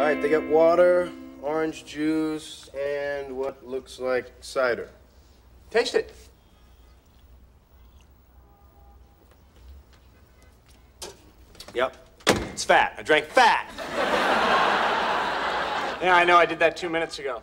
All right, they got water, orange juice, and what looks like cider. Taste it. Yep. It's fat. I drank fat. yeah, I know. I did that two minutes ago.